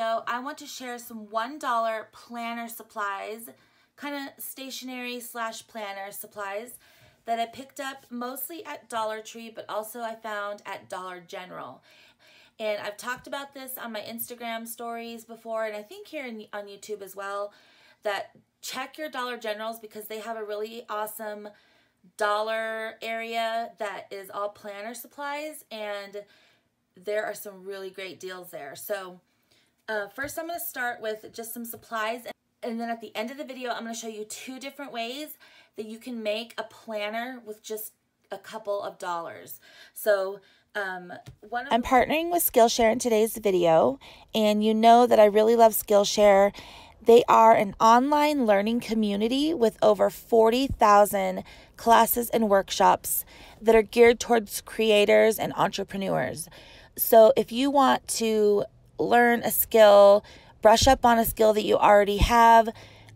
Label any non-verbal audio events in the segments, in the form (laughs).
video, I want to share some $1 planner supplies, kind of stationery slash planner supplies that I picked up mostly at Dollar Tree, but also I found at Dollar General. And I've talked about this on my Instagram stories before, and I think here in, on YouTube as well, that check your Dollar Generals because they have a really awesome dollar area that is all planner supplies and there are some really great deals there. So uh, first I'm going to start with just some supplies and then at the end of the video I'm going to show you two different ways that you can make a planner with just a couple of dollars. So um, I'm partnering with Skillshare in today's video and you know that I really love Skillshare they are an online learning community with over 40,000 classes and workshops that are geared towards creators and entrepreneurs. So, if you want to learn a skill, brush up on a skill that you already have,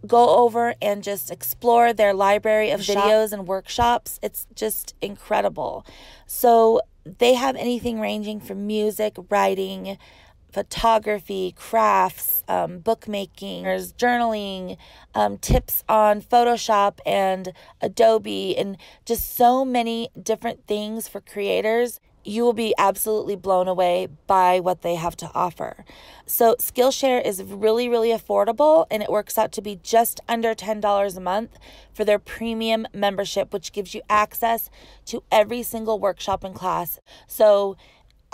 go over and just explore their library of videos and workshops. It's just incredible. So, they have anything ranging from music, writing, photography, crafts, um, bookmaking, there's journaling, um, tips on Photoshop and Adobe, and just so many different things for creators. You will be absolutely blown away by what they have to offer. So, Skillshare is really, really affordable and it works out to be just under $10 a month for their premium membership, which gives you access to every single workshop and class. So,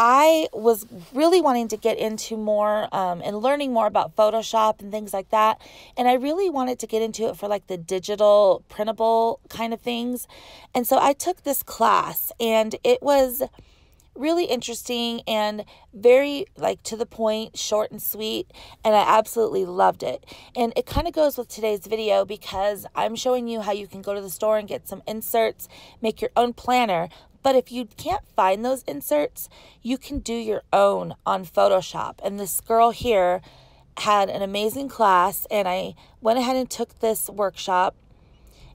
I was really wanting to get into more um, and learning more about Photoshop and things like that. And I really wanted to get into it for like the digital printable kind of things. And so I took this class and it was really interesting and very like to the point, short and sweet, and I absolutely loved it. And it kind of goes with today's video because I'm showing you how you can go to the store and get some inserts, make your own planner, but if you can't find those inserts, you can do your own on Photoshop. And this girl here had an amazing class, and I went ahead and took this workshop.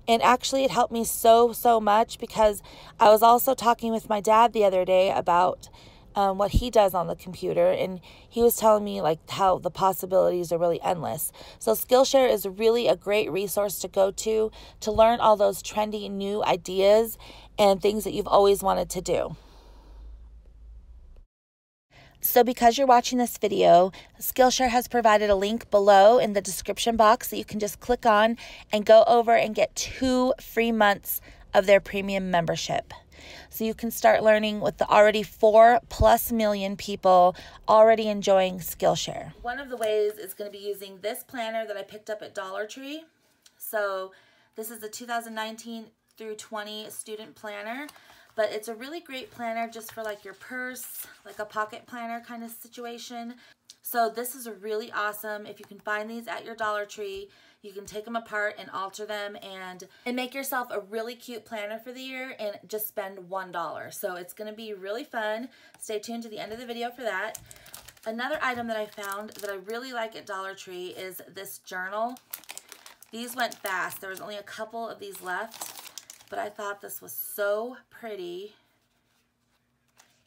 And actually, it helped me so, so much because I was also talking with my dad the other day about um, what he does on the computer, and he was telling me like how the possibilities are really endless. So Skillshare is really a great resource to go to to learn all those trendy new ideas and things that you've always wanted to do. So because you're watching this video, Skillshare has provided a link below in the description box that you can just click on and go over and get two free months of their premium membership. So you can start learning with the already four plus million people already enjoying Skillshare. One of the ways is going to be using this planner that I picked up at Dollar Tree. So this is the 2019 through 20 student planner but it's a really great planner just for like your purse, like a pocket planner kind of situation. So this is a really awesome. If you can find these at your Dollar Tree, you can take them apart and alter them and, and make yourself a really cute planner for the year and just spend $1. So it's to be really fun. Stay tuned to the end of the video for that. Another item that I found that I really like at Dollar Tree is this journal. These went fast. There was only a couple of these left but I thought this was so pretty.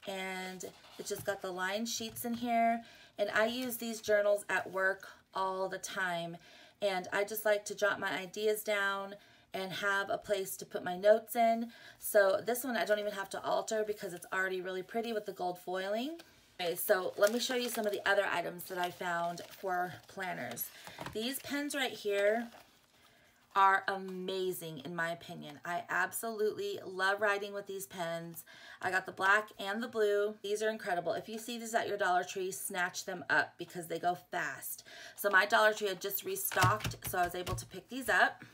And it just got the lined sheets in here. And I use these journals at work all the time. And I just like to jot my ideas down and have a place to put my notes in. So this one I don't even have to alter because it's already really pretty with the gold foiling. Okay, so let me show you some of the other items that I found for planners. These pens right here are amazing in my opinion. I absolutely love writing with these pens. I got the black and the blue. These are incredible. If you see these at your Dollar Tree, snatch them up because they go fast. So my Dollar Tree had just restocked, so I was able to pick these up.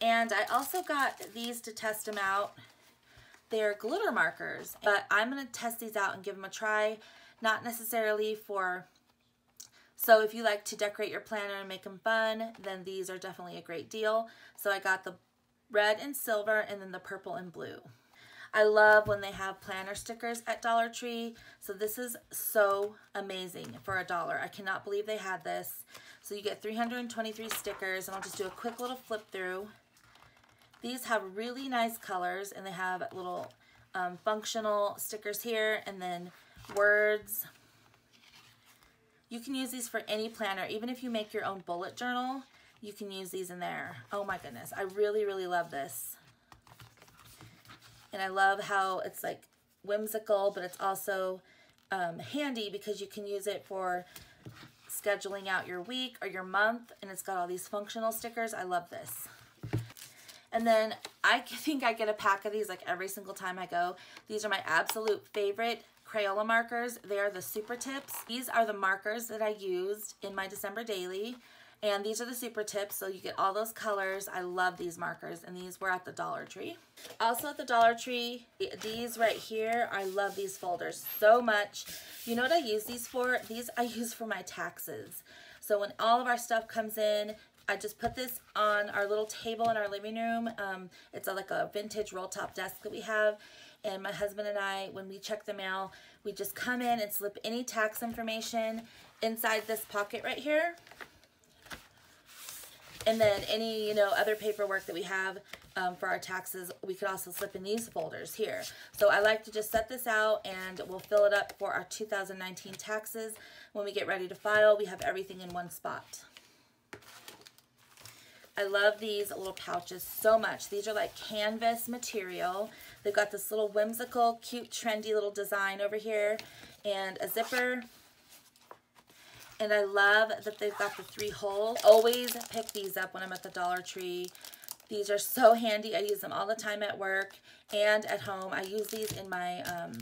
And I also got these to test them out. They're glitter markers, but I'm going to test these out and give them a try. Not necessarily for so if you like to decorate your planner and make them fun, then these are definitely a great deal. So I got the red and silver and then the purple and blue. I love when they have planner stickers at Dollar Tree. So this is so amazing for a dollar. I cannot believe they had this. So you get 323 stickers and I'll just do a quick little flip through. These have really nice colors and they have little um, functional stickers here and then words, You can use these for any planner, even if you make your own bullet journal, you can use these in there. Oh my goodness, I really, really love this. And I love how it's like whimsical, but it's also um, handy because you can use it for scheduling out your week or your month, and it's got all these functional stickers. I love this. And then I (laughs) think I get a pack of these like every single time I go. These are my absolute favorite Crayola markers. They are the Super Tips. These are the markers that I used in my December Daily. And these are the super tips, so you get all those colors. I love these markers, and these were at the Dollar Tree. Also at the Dollar Tree, these right here, I love these folders so much. You know what I use these for? These I use for my taxes. So when all of our stuff comes in, I just put this on our little table in our living room. Um, it's a, like a vintage roll top desk that we have. And my husband and I, when we check the mail, we just come in and slip any tax information inside this pocket right here. And then any, you know, other paperwork that we have um, for our taxes, we could also slip in these folders here. So I like to just set this out and we'll fill it up for our 2019 taxes. When we get ready to file, we have everything in one spot. I love these little pouches so much. These are like canvas material. They've got this little whimsical, cute, trendy little design over here and a zipper and I love that they've got the three holes. Always pick these up when I'm at the Dollar Tree. These are so handy. I use them all the time at work and at home. I use these in my, um,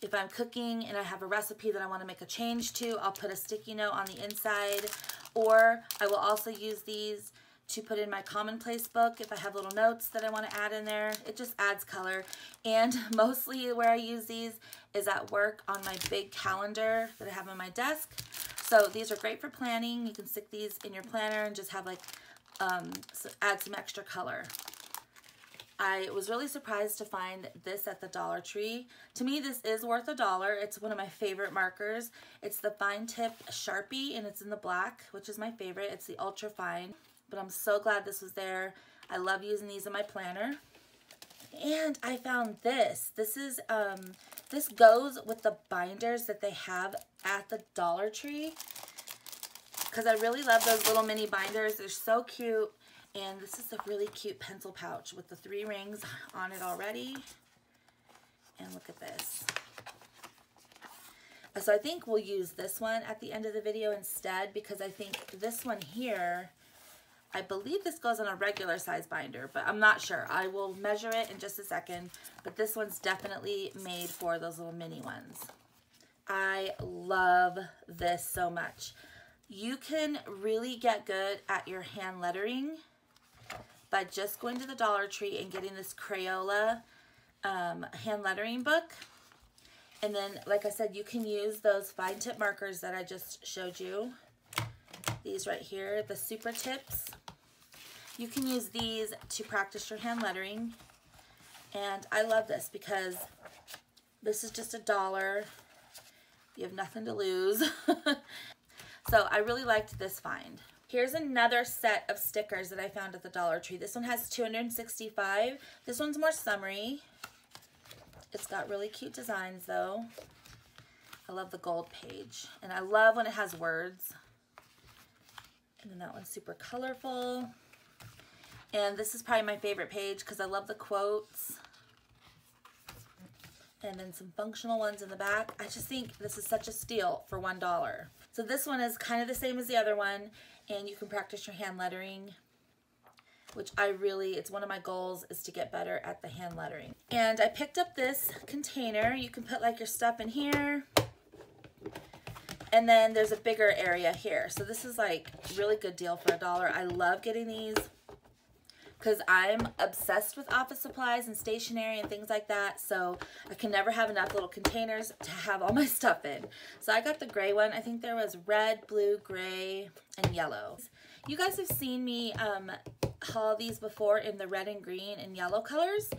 if I'm cooking and I have a recipe that I want to make a change to, I'll put a sticky note on the inside. Or I will also use these to put in my commonplace book if I have little notes that I want to add in there. It just adds color. And (laughs) mostly where I use these is at work on my big calendar that I have on my desk. So these are great for planning. You can stick these in your planner and just have like, um, so add some extra color. I was really surprised to find this at the Dollar Tree. To me, this is worth a dollar. It's one of my favorite markers. It's the Fine Tip Sharpie, and it's in the black, which is my favorite. It's the Ultra Fine, but I'm so glad this was there. I love using these in my planner. And I found this. This is um, this goes with the binders that they have at the Dollar Tree because I really love those little mini binders. They're so cute. And this is a really cute pencil pouch with the three rings on it already. And look at this. So I think we'll use this one at the end of the video instead because I think this one here I believe this goes on a regular size binder, but I'm not sure. I will measure it in just a second, but this one's definitely made for those little mini ones. I love this so much. You can really get good at your hand lettering by just going to the Dollar Tree and getting this Crayola um, hand lettering book. And then, like I said, you can use those fine tip markers that I just showed you. These right here, the super tips. You can use these to practice your hand lettering. And I love this because this is just a dollar. You have nothing to lose. (laughs) so I really liked this find. Here's another set of stickers that I found at the Dollar Tree. This one has 265. This one's more summery. It's got really cute designs though. I love the gold page. And I love when it has words. And then that one's super colorful. And this is probably my favorite page because I love the quotes. And then some functional ones in the back. I just think this is such a steal for $1. So this one is kind of the same as the other one. And you can practice your hand lettering which I really, it's one of my goals is to get better at the hand lettering. And I picked up this container. You can put like your stuff in here. And then there's a bigger area here. So this is like really good deal for a dollar. I love getting these because I'm obsessed with office supplies and stationery and things like that. So I can never have enough little containers to have all (laughs) my stuff in. So I got the gray one. I think there was red, blue, gray, and yellow. You guys have seen me um, haul these before in the red and green and yellow colors.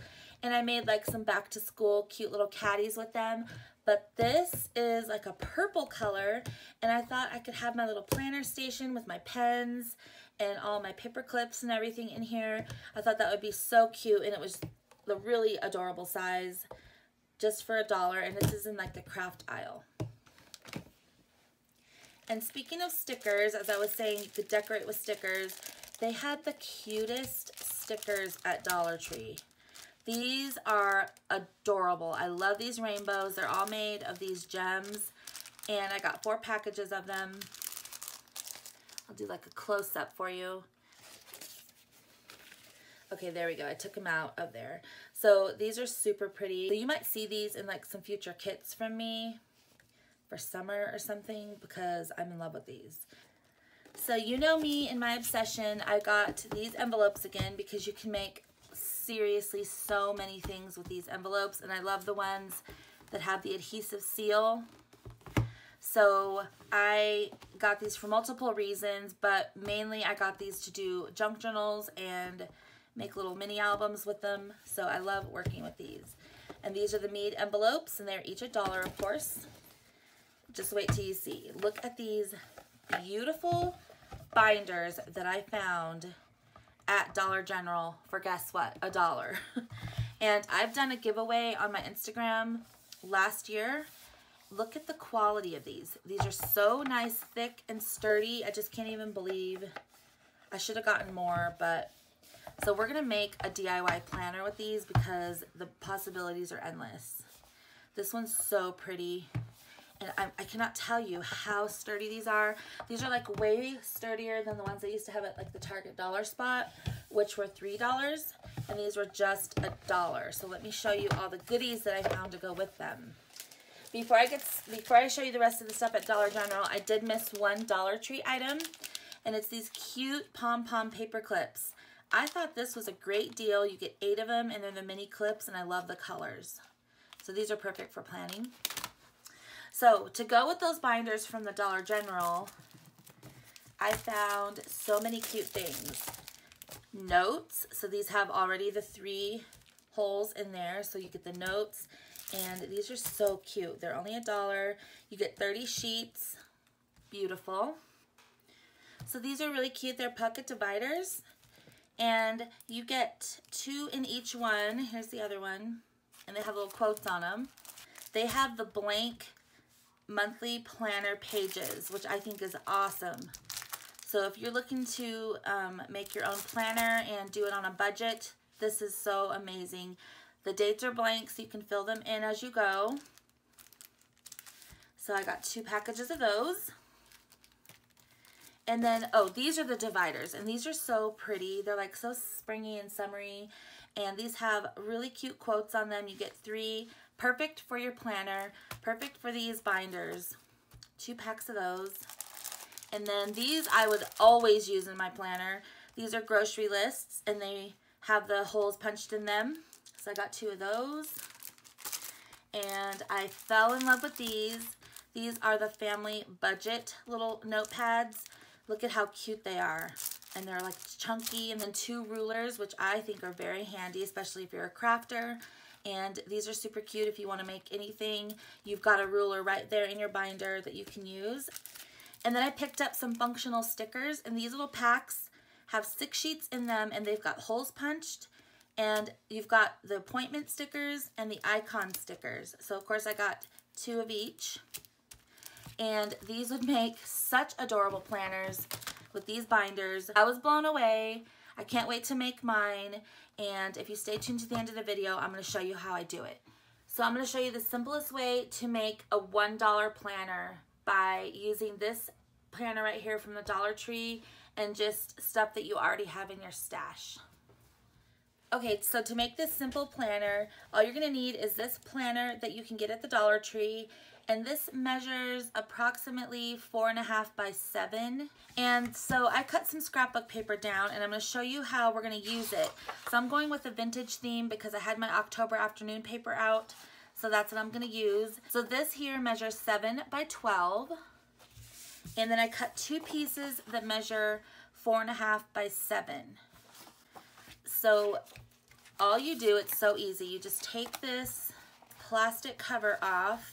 And I made like some back to school cute little caddies with them. But this is like a purple color. And I thought I could have my little planner station with my pens and all my paper clips and everything in here. I thought that would be so cute and it was the really adorable size just for a dollar and this is in like the craft aisle. And speaking of stickers, as I was saying, you could decorate with stickers. They had the cutest stickers at Dollar Tree. These are adorable. I love these rainbows. They're all made of these gems. And I got four packages of them. I'll do like a close-up for you. Okay, there we go. I took them out of there. So these are super pretty. So you might see these in like some future kits from me for summer or something because I'm in love with these. So you know me and my obsession. I got these envelopes again because you can make seriously so many things with these envelopes and I love the ones that have the adhesive seal. So I got these for multiple reasons, but mainly I got these to do junk journals and make little mini albums with them. So I love working with these. And these are the Mead envelopes, and they're each a dollar, of course. Just wait till you see. Look at these beautiful binders that I found at Dollar General for guess what? A dollar. (laughs) and I've done a giveaway on my Instagram last year. Look at the quality of these. These are so nice, thick, and sturdy. I just can't even believe I should have gotten more, but so we're going to make a DIY planner with these because the possibilities are endless. This one's so pretty. And I, I, cannot tell you how sturdy these are. These are like way sturdier than the ones I used to have at like the Target dollar spot, which were $3. And these were just a dollar. So let me show you all the goodies that I found to go with them. Before I get before I show you the rest of the stuff at Dollar General, I did miss one Dollar Tree item. And it's these cute pom-pom paper clips. I thought this was a great deal. You get eight of them and they're the mini clips and I love the colors. So these are perfect for planning. So to go with those binders from the Dollar General, I found so many cute things. Notes, so these have already the three holes in there, so you get the notes, and these are so cute. They're only a dollar. You get 30 sheets. Beautiful. So these are really cute. They're pocket dividers and you get two in each one. Here's the other one. And they have little quotes on them. They have the blank monthly planner pages, which I think is awesome. So if you're looking to um, make your own planner and do it on a budget, this is so amazing. The dates are blank, so you can fill them in as you go. So I got two packages of those. And then, oh, these are the dividers. And these are so pretty. They're like so springy and summery. And these have really cute quotes on them. You get three. Perfect for your planner. Perfect for these binders. Two packs of those. And then these I would always use in my planner. These are grocery lists. And they have the holes punched in them. So I got two of those. And I fell in love with these. These are the family budget little notepads. Look at how cute they are. And they're like chunky and then two rulers, which I think are very handy, especially if you're a crafter. And these are super cute if you want to make anything. You've got a ruler right there in your binder that you can use. And then I picked up some functional stickers and these little packs have six sheets in them and they've got holes punched and you've got the appointment stickers and the icon stickers. So of course I got two of each and these would make such adorable planners with these binders. I was blown away. I can't wait to make mine. And if you stay tuned to the end of the video, I'm going to show you how I do it. So I'm going to show you the simplest way to make a $1 planner by using this planner right here from the Dollar Tree and just stuff that you already have in your stash. Okay, so to make this simple planner, all you're to need is this planner that you can get at the Dollar Tree and this measures approximately four and a half by seven. And so I cut some scrapbook paper down and I'm gonna show you how we're gonna use it. So I'm going with a vintage theme because I had my October afternoon paper out. So that's what I'm gonna use. So this here measures seven by 12. And then I cut two pieces that measure four and a half by seven. So all you do, it's so easy. You just take this plastic cover off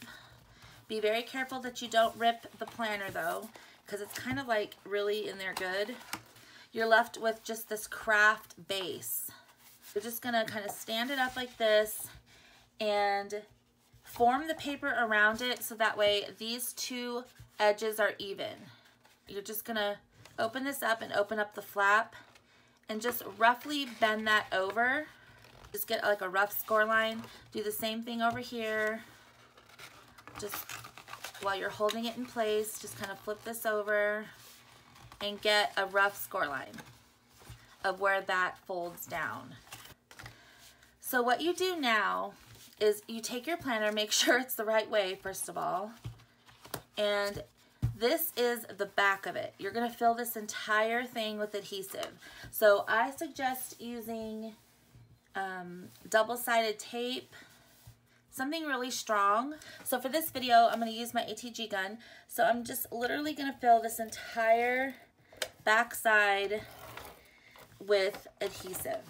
be very careful that you don't rip the planner though, because it's kind of like really in there good. You're left with just this craft base. You're just gonna kind of stand it up like this and form the paper around it so that way these two edges are even. You're just gonna open this up and open up the flap and just roughly bend that over. Just get like a rough score line. Do the same thing over here. Just while you're holding it in place, just kind of flip this over and get a rough score line of where that folds down. So what you do now is you take your planner, make (laughs) sure it's the right way, first of all, and this is the back of it. You're gonna fill this entire thing with adhesive. So I suggest using um, double-sided tape, something really strong. So for this video, I'm gonna use my ATG gun. So I'm just literally gonna fill this entire back side with adhesive.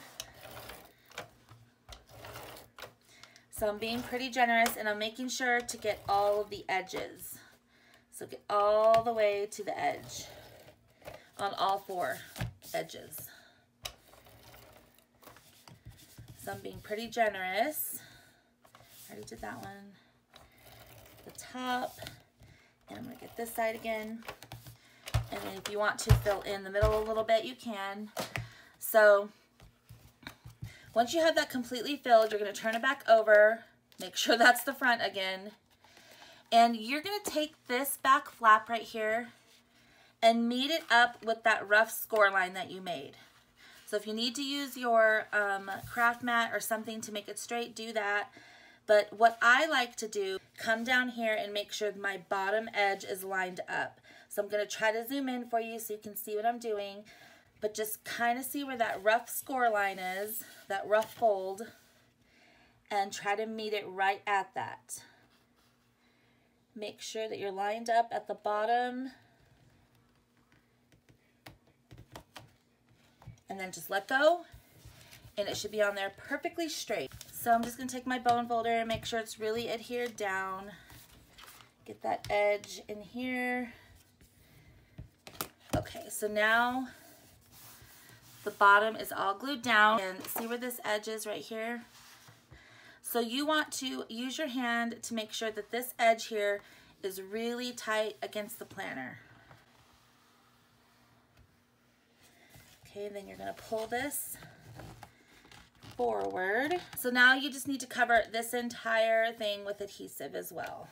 So I'm being pretty generous and I'm making sure to get all of the edges. So get all the way to the edge on all four edges. So I'm being pretty generous. I already did that one. The top. And I'm to get this side again. And if you want to fill in the middle a little bit, you can. So once you have that completely filled, you're to turn it back over. Make sure (laughs) that's the front again. And you're to take this back flap right here and meet it up with that rough score line that you made. So if you need to use your um, craft mat or something to make it straight, do that. But what I like to do, come down here and make sure my bottom edge is lined up. So I'm to try to zoom in for you so you can see what I'm doing. But just kind of see where that rough score line is, that rough fold, and try to meet it right at that. Make sure that you're lined up at the bottom. And then just let go. And it should be on there perfectly straight. So I'm just going to take my bone folder and make sure it's really adhered down. Get that edge in here. Okay, so now the bottom is all glued down. And see where this edge is right here? So you want to use your hand to make sure that this edge here is really tight against the planner. Okay, then you're gonna pull this forward. So now you just need to cover this entire thing with adhesive as well.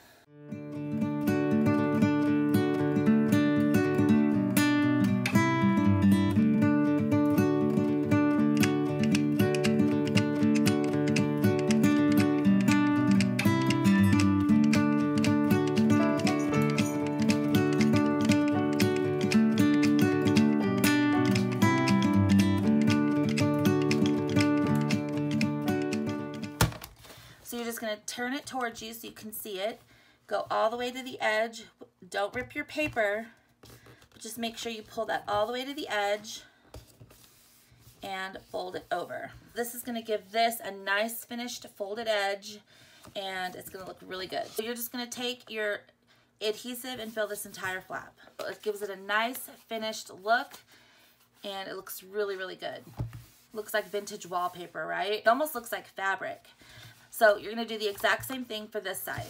Turn it towards you so you can see it. Go all the way to the edge. Don't rip your paper. Just make sure you pull that all the way to the edge and fold it over. This is going to give this a nice finished folded edge and it's going to look really good. So you're just going to take your adhesive and fill this entire flap. It gives it a nice finished look and it looks really, really good. Looks like vintage wallpaper, right? It almost looks like fabric. So you're going to do the exact same thing for this side.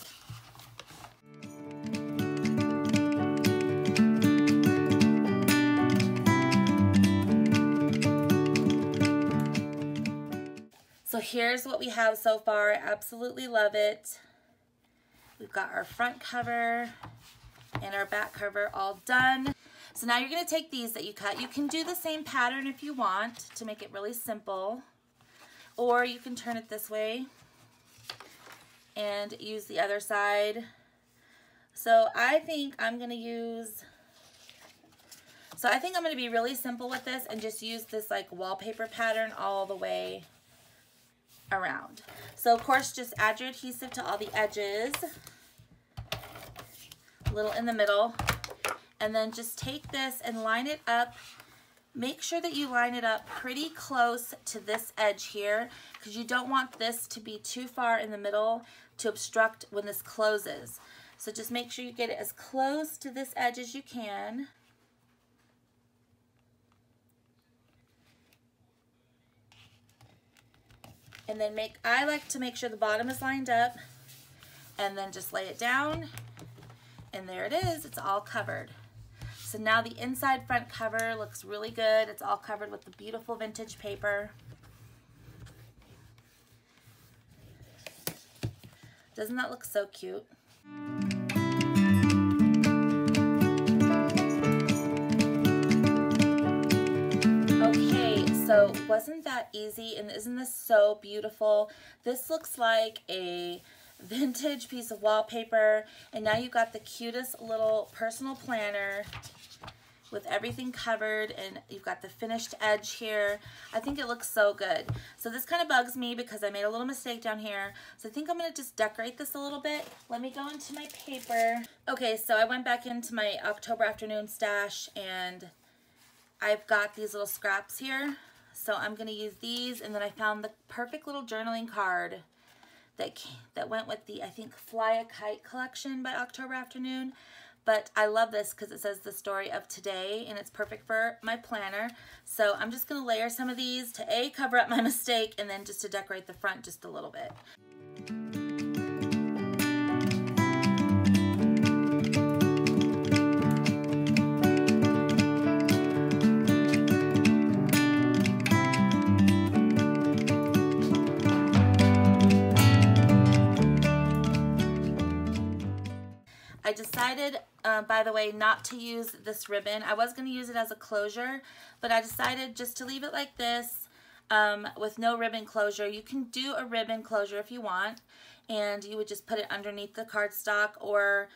So here's what we have so far. Absolutely love it. We've got our front cover and our back cover all done. So now you're going to take these that you cut. You can do the same pattern if you want to make it really simple. Or you can turn it this way and use the other side. So I think I'm going to use, so I think I'm going to be really simple with this and just use this like wallpaper pattern all the way around. So of course just add your adhesive to all the edges, a little in the middle, and then just take this and line it up Make sure that you line it up pretty close to this edge here because you don't want this to be too far in the middle to obstruct when this closes. So just make sure you get it as close to this edge as you can. And then make, I like to make sure the bottom is lined up and then just lay it down And there it is, it's all covered. So now the inside front cover looks really good. It's all covered with the beautiful vintage paper. Doesn't that look so cute? Okay, so wasn't that easy? And isn't this so beautiful? This looks like a vintage piece of wallpaper. And now you've got the cutest little personal planner with everything covered and you've got the finished edge here. I think it looks so good. So this kind of bugs me because I made a little mistake down here. So I think I'm going to just decorate this a little bit. Let me go into my paper. Okay, so I went back into my October afternoon stash and I've got these little scraps here. So I'm going to use these and then I found the perfect little journaling card that, that went with the, I think, Fly a Kite collection by October Afternoon. But I love this because it says the story of today and it's perfect for my planner. So I'm just going to layer some of these to A, cover up my (laughs) mistake, and then just to decorate the front just a little bit. Decided, uh, by the way, not to use this ribbon. I was going to use it as a closure, but I decided just to leave it like this um, with no ribbon closure. You can do a ribbon closure if you want, and you would just put it underneath the cardstock, or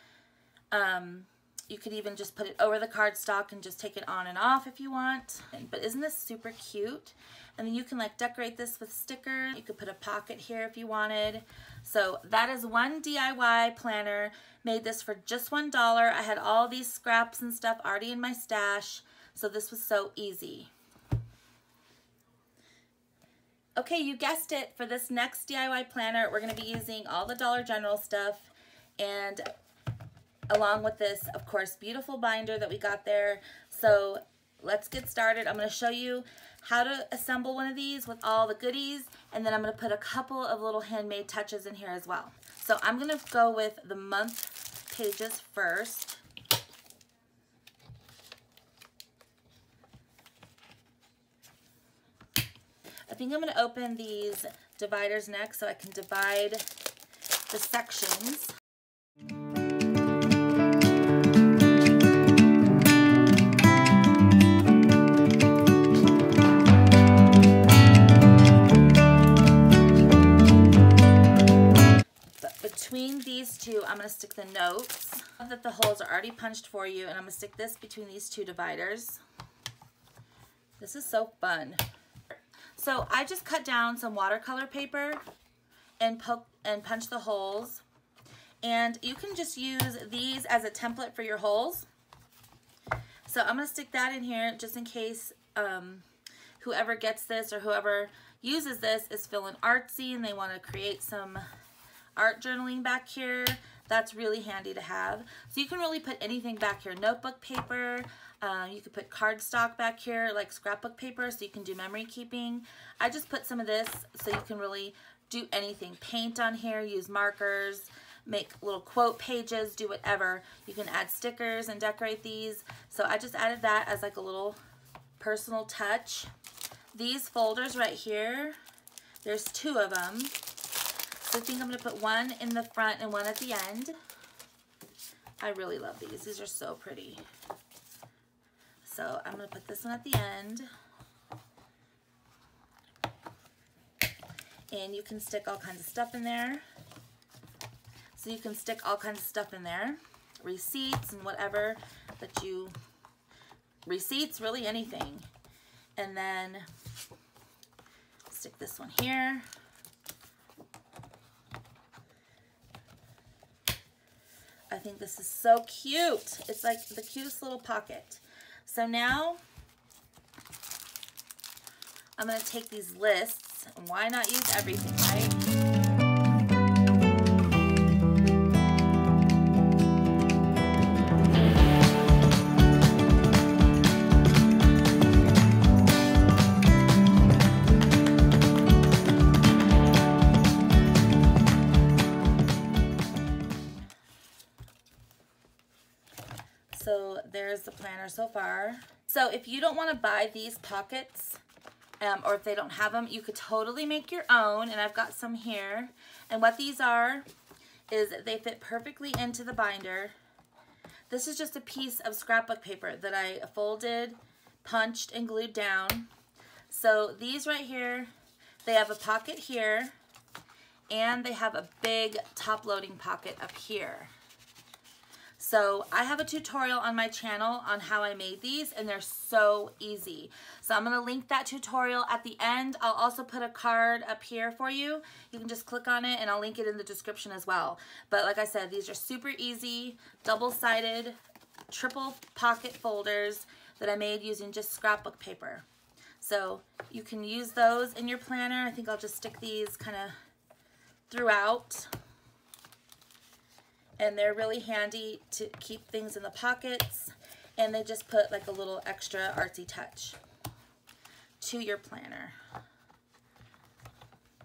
um, you could even just put it over the cardstock and just take it on and off if you want. But isn't this super cute? And then you can like decorate this with stickers. You could put a pocket here if you wanted. So that is one DIY planner. Made this for just $1. I had all these scraps and stuff already in my stash. So this was so easy. Okay, you guessed it. For this next DIY planner, we're going to be using all the Dollar General stuff. And along with this, of course, beautiful binder that we got there. So let's get started. I'm going to show you how to assemble one of these with all the goodies, and then I'm going to put a couple of little handmade touches in here as well. So I'm going to go with the month pages first. I think I'm going to open these dividers next so I can divide the sections. Two, I'm going to stick the notes. that the holes are already punched for you, and I'm going to stick this between these two dividers. This is so fun. So I just cut down some watercolor paper and poke and punch the holes. And you can just use these as a template for your holes. So I'm going to stick that in here just in case um, whoever gets this or whoever uses this is feeling artsy and they want to create some art journaling back here. That's really handy to have. So you can really put anything back here. Notebook paper, uh, you could put cardstock back here, like scrapbook paper, so you can do memory keeping. I just put some of this so you can really do anything. Paint on here, use markers, make little quote pages, do whatever. You can add stickers and decorate these. So I just added that as like a little personal touch. These folders right here, there's two of them. So I think I'm going to put one in the front and one at the end. I really love these. These are so pretty. So I'm going to put this one at the end. And you can stick all kinds of stuff in there. So you can stick all kinds of stuff in there. Receipts and whatever that you, receipts, really anything. And then stick this one here. I think this is so cute. It's like the cutest little pocket. So now I'm going to take these lists. Why not use everything, right? Planner so far. So if you don't want to buy these pockets, um, or if they don't have them, you could totally make your own. And I've got some here. And what these are is they fit perfectly into the binder. This is just a piece of scrapbook paper that I folded, punched, and glued down. So these right here, they have a pocket here, and they have a big top loading pocket up here. So I have a tutorial on my channel on how I made these and they're so easy. So I'm going to link that tutorial at the end. I'll also put a card up here for you. You can just click on it and I'll link it in the description as well. But like I said, these are super easy, double-sided, triple pocket folders that I made using just scrapbook paper. So you can use those in your planner. I think I'll just stick these kind of throughout and they're really handy to keep things in the pockets and they just put like a little extra artsy touch to your planner.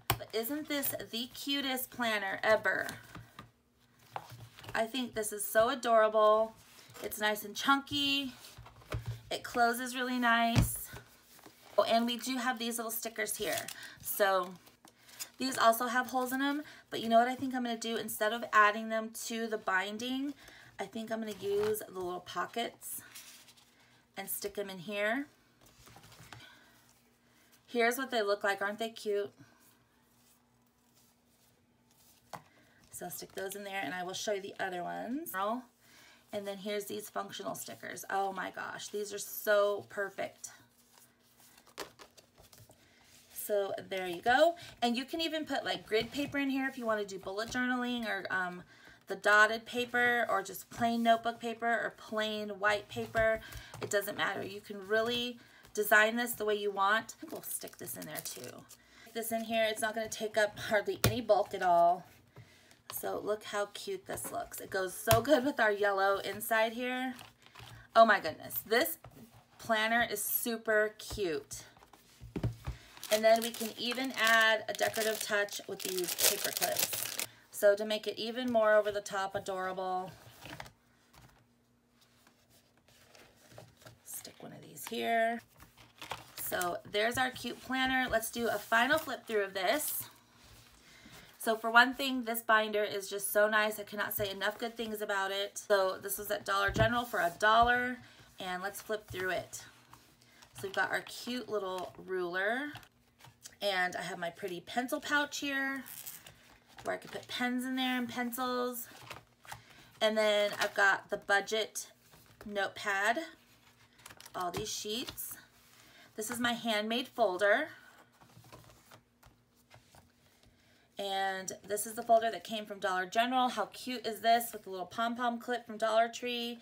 But isn't this the cutest planner ever? I think this is so adorable. It's nice and chunky. It closes really nice. Oh, and we do have these little stickers here. So these also have holes in them, but you know what I think I'm going to do? Instead of adding them to the binding, I think I'm going to use the little pockets and stick them in here. Here's what they look like. Aren't they cute? So I'll stick those in there and I will show you the other ones. And then here's these functional stickers. Oh my gosh, these are so perfect. So there you go. And you can even put like grid paper in here if you want to do bullet journaling or um, the dotted paper or just plain notebook paper or plain white paper. It doesn't matter. You can really design this the way you want. We'll stick this in there too. This in here, it's not going to take up hardly any bulk at all. So look how cute this looks. It goes so good with our yellow inside here. Oh my goodness. This planner is super cute. And then we can even add a decorative touch with these paper clips. So to make it even more over the top adorable, stick one of these here. So there's our cute planner. Let's do a final flip through of this. So for one thing, this binder is just so nice. I cannot say enough good things about it. So this was at Dollar General for a dollar. And let's flip through it. So we've got our cute little ruler. And I have my pretty pencil pouch here where I can put pens in there and pencils. And then I've got the budget notepad, all these sheets. This is my handmade folder. And this is the folder that came from Dollar General. How cute is this with the little pom-pom clip from Dollar Tree.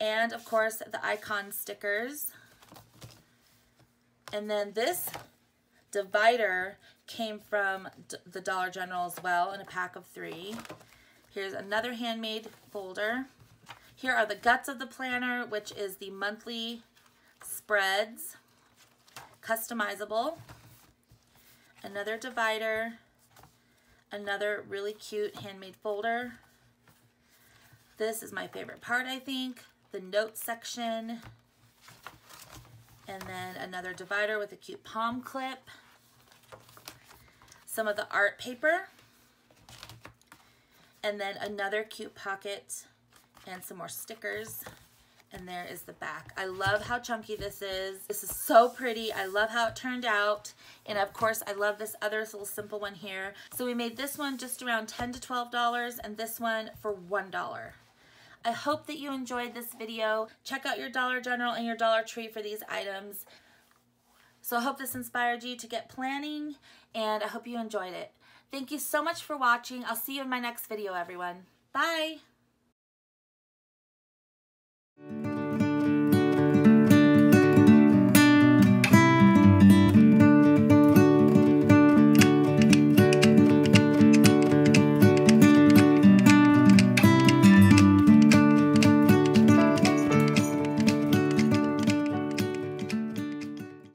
And of course, the icon stickers. And then this divider came from the Dollar General as well in a pack of three. Here's another handmade folder. Here are the guts of the planner, which is the monthly spreads, customizable, another divider, another really cute handmade folder. This is my favorite part, I think, the notes section, and then another divider with a cute palm clip. Some of the art paper. And then another cute pocket and some more stickers. And there is the back. I love how chunky this is. This is so pretty. I love how it turned out. And of course, I love this other little simple one here. So we made this one just around 10 to $12 and this one for $1. I hope that you enjoyed this video. Check out your Dollar General and your Dollar Tree for these items. So I hope this inspired you to get planning and I hope you enjoyed it. Thank you so much for watching. I'll see you in my next video, everyone. Bye!